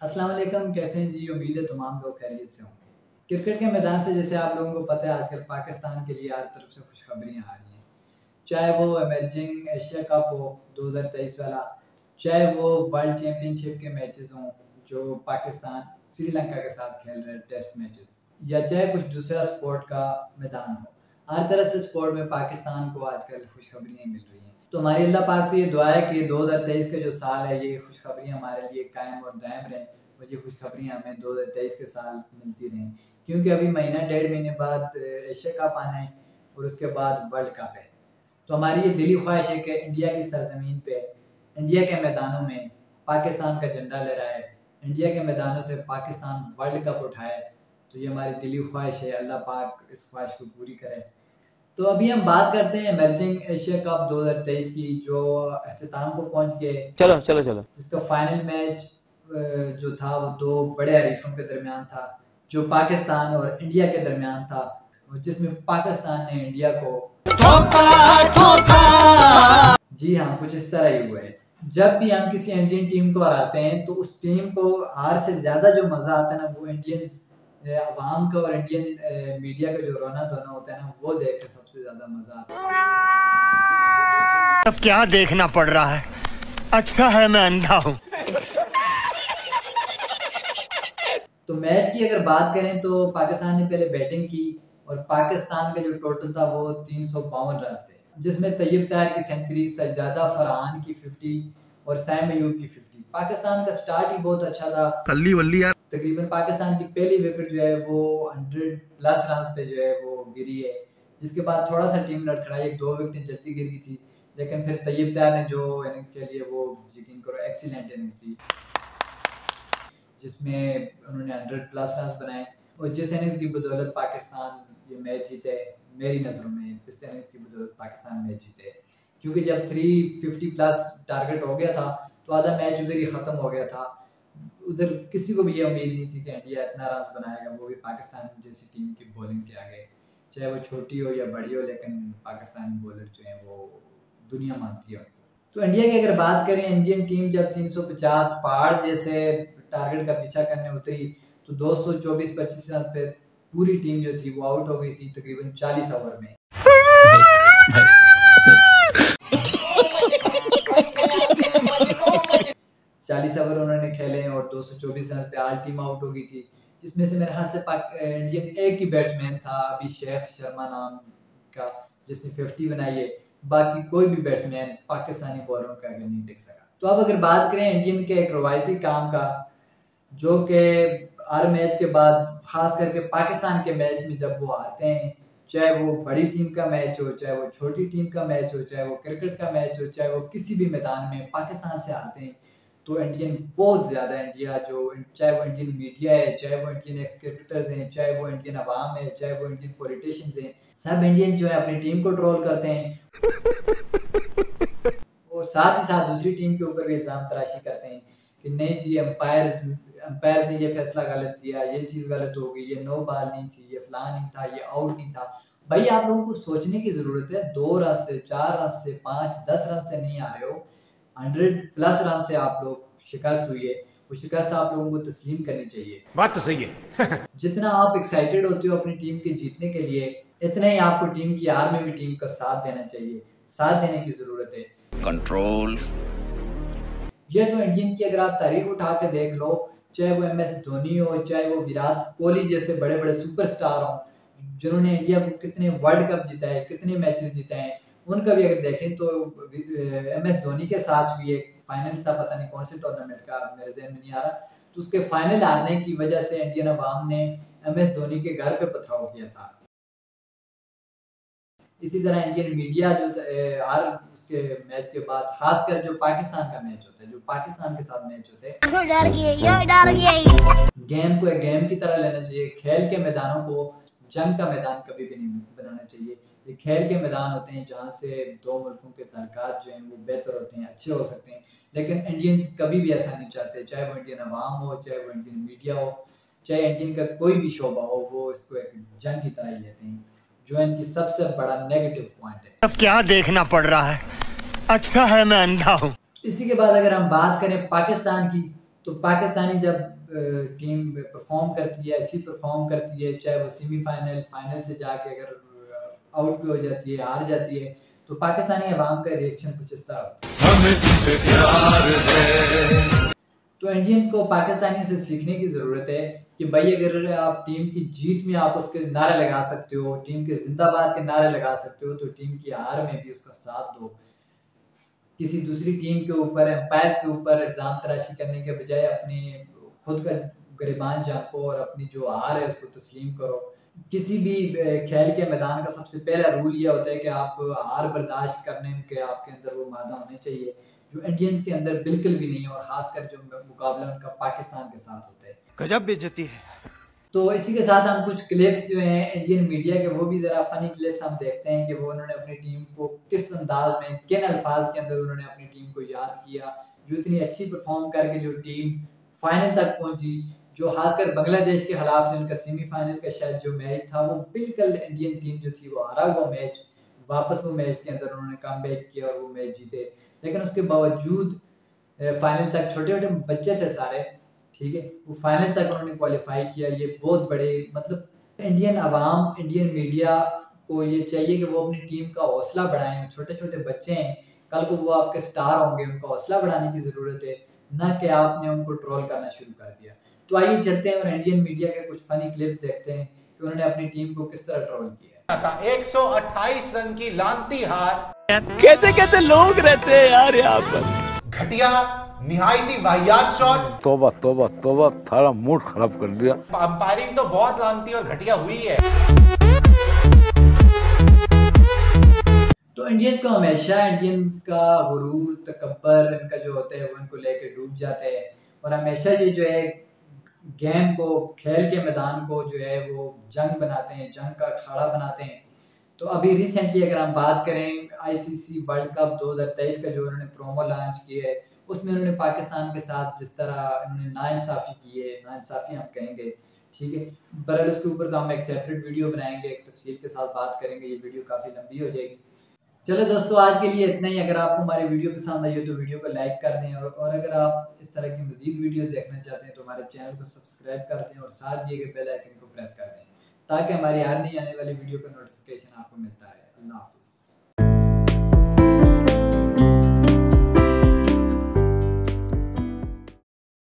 अस्सलाम वालेकुम, कैसे हैं जी? उम्मीद है तमाम लोग खैरियत से होंगे। क्रिकेट के मैदान से जैसे आप लोगों को पता है, आजकल पाकिस्तान के लिए हर तरफ़ से खुशखबरियाँ आ रही हैं। चाहे वो एमर्जिंग एशिया कप हो 2023 वाला, चाहे वो वर्ल्ड चैम्पियनशिप के मैचेस हों, जो पाकिस्तान श्रीलंका के साथ खेल रहे टेस्ट मैचेस या चाहे कुछ दूसरा स्पोर्ट का मैदान हो, हर तरफ़ से स्पोर्ट में पाकिस्तान को आजकल खुशखबरियाँ मिल रही हैं। तो हमारी अल्लाह पाक से ये दुआ है कि दो हज़ार तेईस का जो साल है, ये खुशखबरियाँ हमारे लिए कायम और दायम रहें और ये खुशखबरियाँ हमें दो हज़ार तेईस के साल मिलती रहें। क्योंकि अभी महीना, डेढ़ महीने बाद एशिया कप आना है और उसके बाद वर्ल्ड कप है। तो हमारी ये दिली ख्वाहिश है कि इंडिया की सरजमीन पर इंडिया के मैदानों में पाकिस्तान का झंडा लहराए इंडिया के मैदानों से पाकिस्तान वर्ल्ड कप उठाए। तो ये हमारी दिली ख्वाहिश है, अल्लाह पाक इस ख्वाहिश को पूरी करे। तो अभी हम बात करते हैं इमर्जिंग एशिया कप 2023 की जो अख्ताम को पहुँच गए। चलो चलो चलो। जिसका फाइनल मैच जो था वो दो बड़े हरीफों के दरमियान था जो पाकिस्तान और इंडिया के दरमियान था जिसमें पाकिस्तान ने इंडिया को ठोका ठोका जी हाँ कुछ इस तरह ही हुआ है। जब भी हम किसी इंडियन टीम को हराते हैं तो उस टीम को हार से ज़्यादा जो मज़ा आता है ना वो इंडियन अवाम का और इंडियन मीडिया का जो रोना धोना होता है ना वो देख के सबसे ज़्यादा मज़ा आता है। अब क्या देखना पड़ रहा है? अच्छा है मैं अंधा हूँ। तो मैच की अगर बात करें तो पाकिस्तान ने पहले बैटिंग की और पाकिस्तान का जो टोटल था वो तीन सौ बावन रन थे जिसमें तैयब तार की सेंचुरी सजादा फरहान की फिफ्टी और सैम अयूब की फिफ्टी पाकिस्तान का स्टार्ट ही बहुत अच्छा था। कल्ली वल्ली यार। तकरीबन पाकिस्तान की पहली विकेट जो है वो हंड्रेड प्लस रन पे जो है वो गिरी है। जिसके बाद थोड़ा सा टीम लड़खड़ाई एक दो विकेटें जल्दी गिर गई थी। लेकिन फिर तैयब तार ने जो इनिंग्स के लिए वो यकीन करो एक्सीलेंट इनिंग्स थी। जिसमें उन्होंने हंड्रेड प्लस रन बनाए। और जिस इनिंग्स की बदौलत पाकिस्तान ये मैच जीते, मेरी नज़रों में इस इनिंग्स की बदौलत पाकिस्तान मैच जीते। क्योंकि जब थ्री फिफ्टी प्लस टारगेट हो गया था तो आधा मैच उधर ही ख़त्म हो गया था। उधर किसी को भी ये उम्मीद नहीं थी कि इंडिया इतना रन बनाएगा, वो भी पाकिस्तान जैसी टीम की बॉलिंग के आगे। चाहे वो छोटी हो या बड़ी हो, लेकिन पाकिस्तानी बॉलर जो हैं वो दुनिया मानती है उनको। तो इंडिया की अगर बात करें इंडियन टीम जब 350 पहाड़ जैसे टारगेट का पीछा करने उतरी तो 224 25 रन पे पूरी टीम जो थी, वो आउट हो गई थी तकरीबन 40 ओवर में। चालीस ओवर उन्होंने खेले दो सौ चौबीस रन पे आल टीम आउट हो गई थी। जिसमें से मेरे हाथ से इंडियन एक ही बैट्समैन था अभी शेख शर्मा नाम का, जिसने फिफ्टी बनाई है। बाकी कोई भी बैट्समैन पाकिस्तानी बॉलरों का आगे नहीं टिक सका। तो अब अगर बात करें इंडियन के एक रवायती काम का, जो कि हर मैच के बाद, खास करके पाकिस्तान के मैच में जब वो आते हैं, चाहे वो बड़ी टीम का मैच हो, चाहे वो छोटी टीम का मैच हो, चाहे वो क्रिकेट का मैच हो, चाहे वो किसी भी मैदान में पाकिस्तान से आते हैं तो इंडियन बहुत ज़्यादा इंडिया जो चाहे वो इंडियन मीडिया है, चाहे वो इंडियन एक्स क्रिकेटर्स हैं, चाहे वो इंडियन अवाम है, चाहे वो इंडियन पॉलिटिशियंस हैं, सब इंडियन जो है अपनी टीम को ट्रोल करते हैं। और साथ ही साथ दूसरी टीम के ऊपर भी इल्ज़ाम तराशी करते हैं कि नहीं जी अंपायर अंपायर ने ये फैसला गलत दिया, ये चीज़ गलत हो गई, ये नो बॉल नहीं थी, ये फला नहीं था, ये आउट नहीं था। भाई आप लोगों को सोचने की ज़रूरत है, दो रन से चार रन से पाँच, दस रन से नहीं आ रहे हो। हंड्रेड प्लस रन से आप लोग शिकस्त हुई है। वो शिकस्त आप लोगों को तस्लीम करनी चाहिए। बात तो सही है। जितना आप एक्साइटेड होते हो अपनी टीम के जीतने के लिए इतना ही आपको टीम की हार में भी टीम का साथ देना चाहिए। साथ देने की ज़रूरत है। कंट्रोल ये तो इंडियन की अगर आप तारीख उठा के देख लो चाहे वो एम एस धोनी हो चाहे वो विराट कोहली जैसे बड़े बड़े सुपरस्टार हों जिन्होंने इंडिया को कितने वर्ल्ड कप जिताए कितने मैचेस जिताए उनका भी अगर देखें तो एम एस धोनी के साथ भी एक फाइनल था पता नहीं कौन से टूर्नामेंट का मेरे जहन में नहीं आ रहा। तो उसके फाइनल हारने की वजह से इंडियन अवाम ने एम एस धोनी के घर पे पथराव किया था। इसी तरह इंडियन मीडिया जो हर उसके मैच के बाद खासकर जो पाकिस्तान का मैच होता है जो पाकिस्तान के साथ मैच होते हैं गेम को एक गेम की तरह लेना चाहिए खेल के मैदानों को जंग का मैदान कभी भी नहीं बनाना चाहिए। ये खेल के मैदान होते हैं जहाँ से दो मुल्कों के तलकात जो हैं वो बेहतर होते हैं अच्छे हो सकते हैं। लेकिन इंडियंस कभी भी ऐसा नहीं चाहते चाहे वो इंडियन अवाम हो चाहे वो इंडियन मीडिया हो चाहे इंडियन का कोई भी शोबा हो वो इसको एक जंग की तरह ही लेते हैं जो इनकी सबसे बड़ा नेगेटिव पॉइंट है। अब क्या देखना पड़ रहा है? अच्छा है मैं अंधा हूँ। इसी के बाद अगर हम बात करें पाकिस्तान की तो पाकिस्तानी जब टीम परफॉर्म करती है अच्छी परफॉर्म करती है चाहे वो सेमीफाइनल फाइनल से जाके अगर आउट भी हो जाती है हार जाती है तो पाकिस्तानी अवाम का रिएक्शन कुछ इस तरह होता है। तो इंडियंस को पाकिस्तानियों से सीखने की ज़रूरत है कि भाई अगर आप टीम की जीत में आप उसके नारे लगा सकते हो टीम के जिंदाबाद के नारे लगा सकते हो तो टीम की हार में भी उसका साथ दो। किसी दूसरी टीम के ऊपर एम्पायर के ऊपर एग्ज़ाम तराशी करने के बजाय अपनी खुद का गरिबान झांको और अपनी जो हार है उसको तस्लीम करो। किसी भी खेल के मैदान का सबसे पहला रूल ये होता है कि आप हार बर्दाश्त करने के आपके अंदर वो मादा होने चाहिए जो इंडियंस के अंदर बिल्कुल भी नहीं है और खासकर जो मुकाबला उनका पाकिस्तान के साथ होता है। गजब बेइज्जती है। तो इसी के साथ हम कुछ क्लिप्स जो हैं इंडियन मीडिया के वो भी ज़रा फनी क्लिप्स हम देखते हैं कि वो उन्होंने अपनी टीम को किस अंदाज में किन अल्फाज के अंदर उन्होंने अपनी टीम को याद किया जो इतनी अच्छी परफॉर्म करके जो टीम फाइनल तक पहुँची, जो खासकर बांग्लादेश के खिलाफ जो उनका सेमीफाइनल का शायद जो मैच था, वो बिल्कुल इंडियन टीम जो थी, वो हारा हुआ मैच वापस वो मैच के अंदर उन्होंने कम किया और वो मैच जीते। लेकिन उसके बावजूद फाइनल तक छोटे छोटे बच्चे थे सारे, ठीक है? वो फाइनल तक उन्होंने क्वालिफाई किया। ये बहुत बड़े मतलब इंडियन अवाम इंडियन मीडिया को ये चाहिए कि वो अपनी टीम का हौसला बढ़ाएँ। छोटे छोटे बच्चे हैं, कल को वो आपके स्टार होंगे, उनका हौसला बढ़ाने की ज़रूरत है। ना कि आपने उनको ट्रोल करना शुरू कर दिया। तो आइए चलते हैं और इंडियन मीडिया के कुछ फनी क्लिप्स देखते हैं कि उन्होंने अपनी टीम को किस तरह ट्रोल किया। था 128 रन की लांती हार। कैसे कैसे लोग रहते हैं यार यहाँ पर? घटिया निहायती वाहियात शॉट तोबा तोबा तोबा थारा मूड खराब कर दिया। अंपायरिंग तो बहुत लांती और घटिया हुई है। इंडियंस को हमेशा इंडियंस का गुरूर तकबर इनका जो होता है, वो इनको लेके डूब जाते हैं। और हमेशा ये जो है, गेम को, खेल के मैदान को जो है, वो जंग बनाते हैं, जंग का अखाड़ा बनाते हैं। तो अभी रिसेंटली अगर हम बात करें आईसीसी वर्ल्ड कप 2023 का जो उन्होंने प्रोमो लॉन्च किया है, उसमें उन्होंने पाकिस्तान के साथ जिस तरह उन्होंने नाइंसाफ़ी की है, नाइंसाफ़ी हम कहेंगे, ठीक है? बरल उसके ऊपर तो हम एक सेपरेट वीडियो बनाएँगे, एक तफसील के साथ बात करेंगे, ये वीडियो काफ़ी लंबी हो जाएगी। चलो दोस्तों आज के लिए इतना ही। अगर आपको हमारी वीडियो पसंद आई हो तो वीडियो को लाइक कर दें और, और अगर आप इस तरह की मजीद वीडियोस देखना चाहते हैं तो हमारे चैनल को सब्सक्राइब कर दें और साथ दिए गए बेल आइकन को प्रेस कर दें ताकि हमारी हर आने वाली वीडियो का नोटिफिकेशन आपको मिलता है अल्लाह हाफिज़।